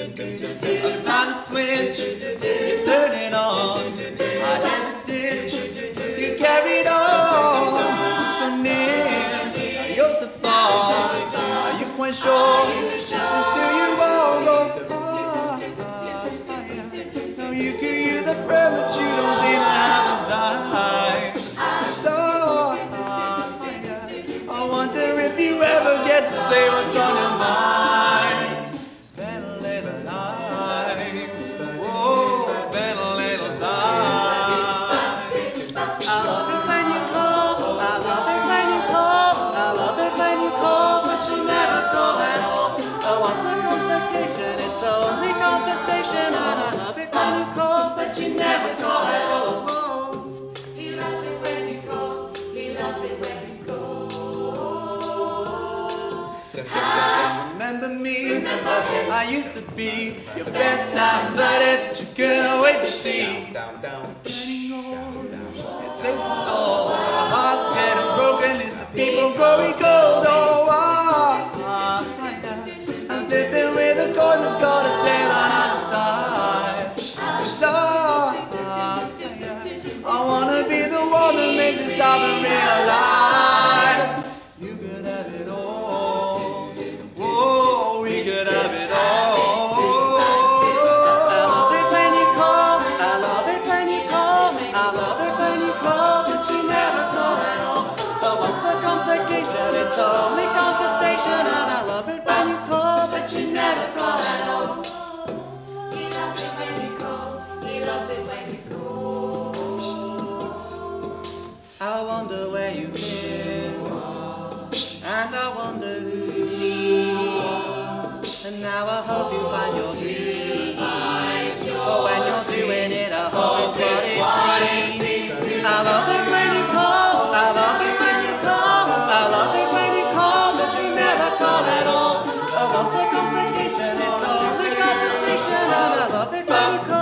I found switch, you turn it on. I ditch, you carried on. So near, you're so far. Are you quite sure this who you? Go, ah, ah. No, you use a friend, but you you never call at all. He loves it when you go. He loves it when you go. Remember me? I used to be your best time buddy, you couldn't wait to see. Down, down. It takes its toll. Our hearts getting broken, it's the people growing cold. Oh, ah, ah, yeah. I'm living with a stop and realize you could have it all. Whoa, we could have it all. I love it when you call, I love it when you call, I love it when you call, but you never call at all. Oh, what's the complication? It's only conversation, and I love it when you call, but you never call at all. He loves it when you go. He loves it when you I wonder where you live, and I wonder who you are. And now I hope you find your dream. But when you're doing it, I hope it's what it seems. I love it when you call, I love it when you call, I love it when you call, but you never call at all. Oh, what's the complication? It's only conversation, and I love it when you call.